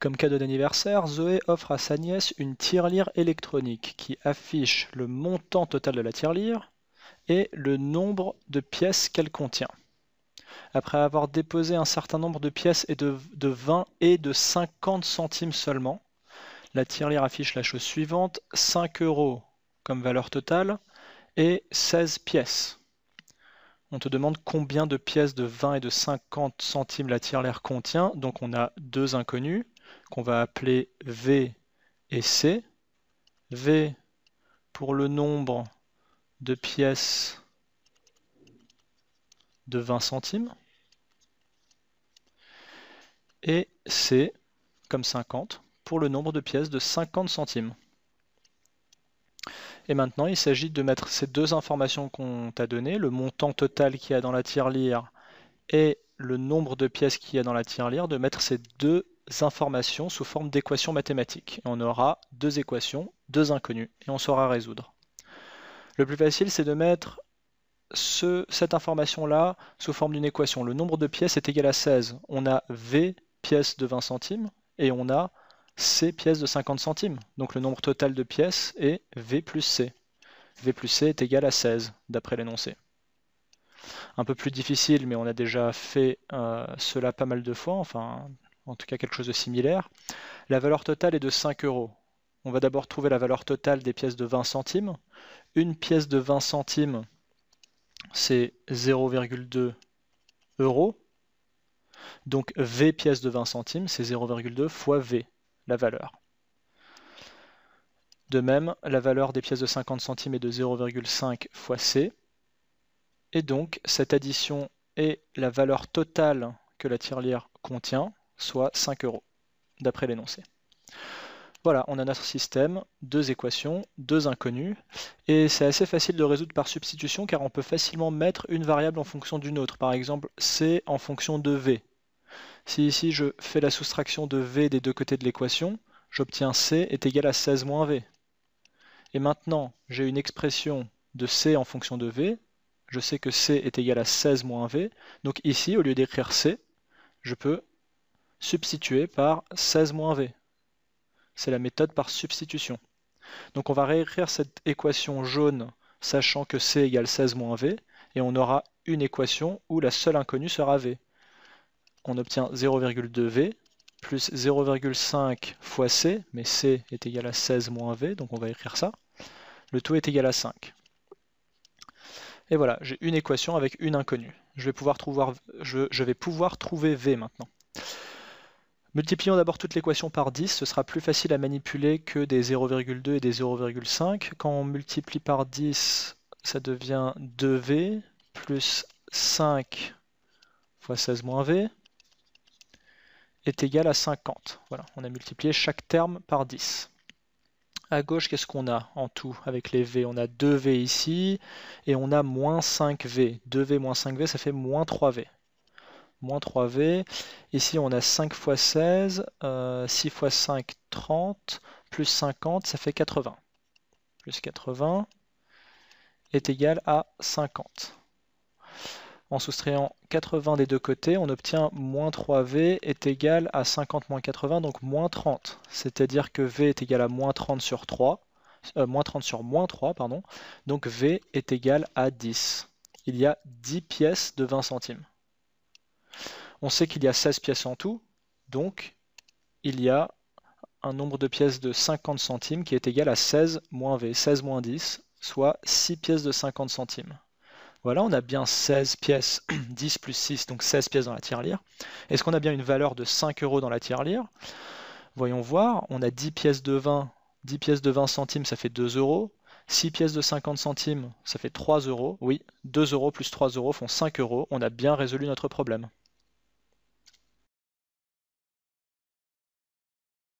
Comme cadeau d'anniversaire, Zoé offre à sa nièce une tirelire électronique qui affiche le montant total de la tirelire et le nombre de pièces qu'elle contient. Après avoir déposé un certain nombre de pièces et de, de 20 et de 50 centimes seulement, la tirelire affiche la chose suivante 5 euros comme valeur totale et 16 pièces. On te demande combien de pièces de 20 et de 50 centimes la tirelire contient. Donc on a deux inconnus qu'on va appeler V et C. V pour le nombre de pièces de 20 centimes. Et C comme 50 pour le nombre de pièces de 50 centimes. Et maintenant, il s'agit de mettre ces deux informations qu'on t'a données, le montant total qu'il y a dans la tirelire et le nombre de pièces qu'il y a dans la tirelire, de mettre ces deux informations sous forme d'équations mathématiques. on aura deux équations, deux inconnues, et on saura résoudre. Le plus facile, c'est de mettre cette information-là sous forme d'une équation. Le nombre de pièces est égal à 16. On a V pièces de 20 centimes, et on a C pièces de 50 centimes. Donc le nombre total de pièces est V plus C. V plus C est égal à 16, d'après l'énoncé. Un peu plus difficile, mais on a déjà fait euh, cela pas mal de fois, enfin en tout cas quelque chose de similaire. La valeur totale est de 5 euros. On va d'abord trouver la valeur totale des pièces de 20 centimes. Une pièce de 20 centimes, c'est 0,2 euros. Donc V pièces de 20 centimes, c'est 0,2 fois V la valeur. De même, la valeur des pièces de 50 centimes est de 0,5 fois C. Et donc, cette addition est la valeur totale que la tirelire contient, soit 5 euros, d'après l'énoncé. Voilà, on a notre système, deux équations, deux inconnus, et c'est assez facile de résoudre par substitution car on peut facilement mettre une variable en fonction d'une autre. Par exemple, C en fonction de V. Si ici je fais la soustraction de V des deux côtés de l'équation, j'obtiens C est égal à 16 moins V. Et maintenant, j'ai une expression de C en fonction de V. Je sais que C est égal à 16 moins V. Donc ici, au lieu d'écrire C, je peux substituer par 16 moins V. C'est la méthode par substitution. Donc on va réécrire cette équation jaune sachant que C égale 16 moins V, et on aura une équation où la seule inconnue sera V on obtient 0,2V plus 0,5 fois C, mais C est égal à 16 moins V, donc on va écrire ça. Le tout est égal à 5. Et voilà, j'ai une équation avec une inconnue. Je, vais pouvoir trouver V maintenant. Multiplions d'abord toute l'équation par 10, ce sera plus facile à manipuler que des 0,2 et des 0,5. Quand on multiplie par 10, ça devient 2V plus 5 fois 16 moins V est égal à 50. Voilà, on a multiplié chaque terme par 10. À gauche, qu'est-ce qu'on a en tout avec les V? On a 2V ici, et on a moins 5V. 2V moins 5V, ça fait moins 3V. Moins 3V. Ici, on a 5 fois 16, 6 fois 5, 30, plus 50, ça fait 80. Plus 80 est égal à 50. En soustrayant 80 des deux côtés, on obtient moins 3V est égal à 50 moins 80, donc moins 30. C'est-à-dire que V est égal à moins 30 sur 3, euh, moins 30 sur moins 3, pardon. Donc V est égal à 10. Il y a 10 pièces de 20 centimes. On sait qu'il y a 16 pièces en tout, donc il y a un nombre de pièces de 50 centimes qui est égal à 16 moins V, 16 moins 10, soit 6 pièces de 50 centimes. Voilà, on a bien 16 pièces, 10 plus 6, donc 16 pièces dans la tirelire. Est-ce qu'on a bien une valeur de 5 euros dans la tirelire? Voyons voir, on a 10 pièces de 20, 10 pièces de 20 centimes, ça fait 2 euros. 6 pièces de 50 centimes, ça fait 3 euros. Oui, 2 euros plus 3 euros font 5 euros. On a bien résolu notre problème.